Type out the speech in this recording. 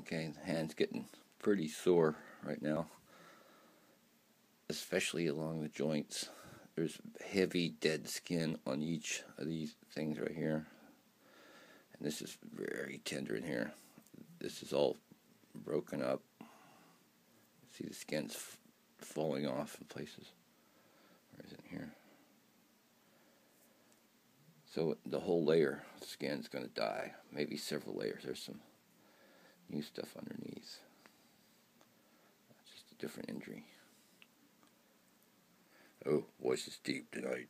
Okay, the hand's getting pretty sore right now, especially along the joints. There's heavy dead skin on each of these things right here. And this is very tender in here. This is all broken up. See the skin's falling off in places. Where is it here? So the whole layer of skin's going to die. Maybe several layers. There's some new stuff underneath. Just a different injury. Oh, voice is deep tonight.